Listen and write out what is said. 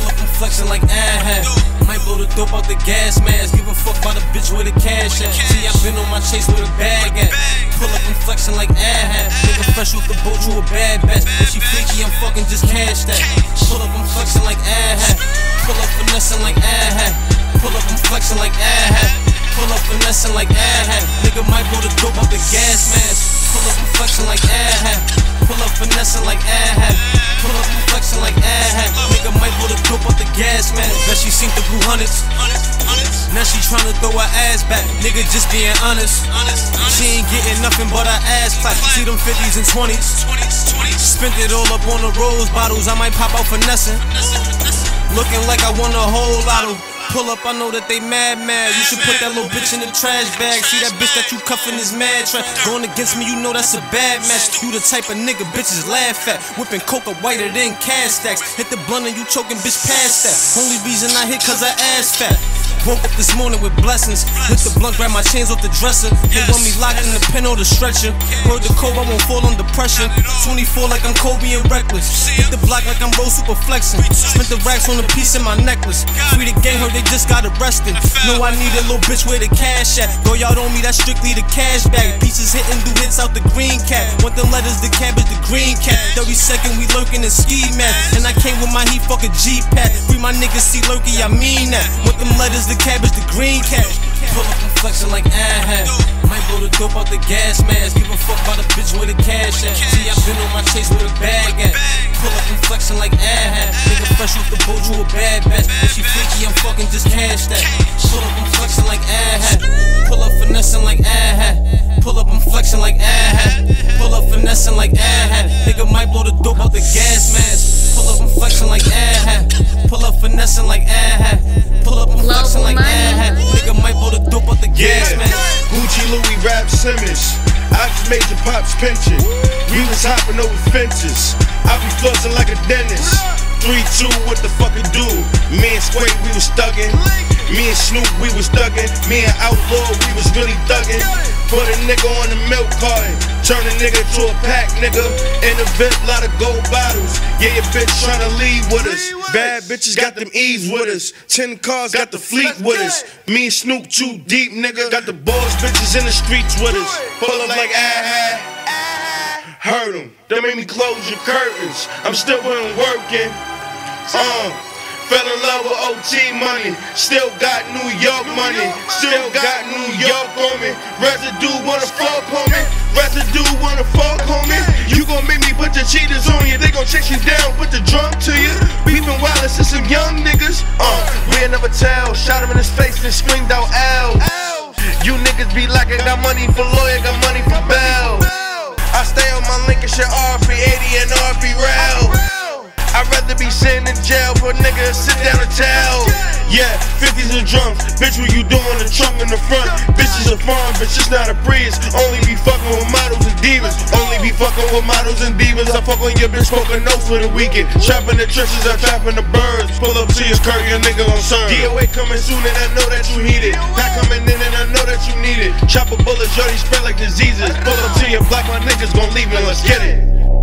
flexing like ah Might blow the dope out the gas mask. Give a fuck about a bitch with a cash at. See, I been on my chase with a bag at. Pull up and flexing like ah Nigga fresh off the boat, you a bad bet. If she freaky, I'm fucking just cash that. Pull up and flexing like ah Pull up finessing like ah Pull up and flexing like ah Pull up finessing like ah Nigga might blow the dope out the gas mask. Mask. She seen the blue hundreds. Now she tryna throw her ass back. Nigga just being honest. She ain't getting nothing but her ass clap. See them 50s and 20s. Spent it all up on the rose bottles. I might pop out for nothing. Looking like I won a whole lotto. Pull up, I know that they mad, mad. You should put that little bitch in the trash bag. See that bitch that you cuffin' is mad. Tra- Going against me, you know that's a bad match. You the type of nigga bitches laugh at. Whipping coca whiter than cash stacks. Hit the blunt and you choking, bitch, past that. Only reason I hit cause I ass fat. Woke up this morning with blessings. Hit the blunt, grab my chains off the dresser. They want me locked in the pen or the stretcher. Heard the code, I won't fall under pressure. 24 like I'm Kobe and reckless. Hit the block like I'm Rose super flexing. Spent the racks on a piece in my necklace. Free the gang, heard they just got arrested. Know I need a little bitch where the cash at. Go y'all on me, that's strictly the cash bag. Pieces hitting, do hits out the green cat. Want them letters, the cabbage, the green cap. 30 second, we lurking in ski man. And I came with my heat fucking G pad. Free my niggas, see lurky, I mean that. Want them letters, the cabbage, the green cat. Pull up and flexing like ah Might blow the dope out the gas mask. Give a fuck about a bitch with a cash at. See, I been on my chase with a bag at. Pull up and flexing like ah Nigga fresh off the boat, you a bad bet. If she freaky, I'm fucking just cash that. Louis, Rap Simmons. I just made your pops pension. We was hopping over fences. I be flossing like a dentist. Three, two, what the fuck it do? Me and Squake, we was thuggin'. Me and Snoop, we was thuggin'. Me and Outlaw, we was really thuggin'. Put a nigga on the milk carton. Turn a nigga to a pack, nigga. In the vent, lot of gold bottles. Yeah, your bitch tryna leave with us. Bad bitches got them E's with us. Ten cars got the fleet with us. Me and Snoop too deep, nigga. Got the boss bitches in the streets with us. Pull up like ah Heard them. They made me close your curtains. I'm still in working. Uh, fell in love with OT money. Still got New York money. Still got New York on me. Residue wanna fuck on me. Residue wanna fuck on me. You gon' make me put the cheaters on you. They gon' chase you down, put the drum to you. Beefing wireless to some young niggas. Uh, we'll never tell. Shot him in his face and screamed out L. You niggas be I got money for lawyer, got money for bail. Lincolnshire RP80 and RP rail. I'd rather be sitting in jail a nigga sit down and tell. Yeah, 50s and drums. Bitch, what you doing? In the trunk in the front. Bitch is a farm, bitch, it's not a breeze. Only be fucking with models and divas. Only be fucking with models and divas. I fuck on your bitch, smoking notes for the weekend. Trapping the trenches, I'm trapping the birds. Pull up to your skirt, your nigga on serve. DOA coming soon, and I know that you heat that you need it. Chop a bullet, shorty spread like diseases. Pull up to your block, my niggas gon' leave it. Let's get it.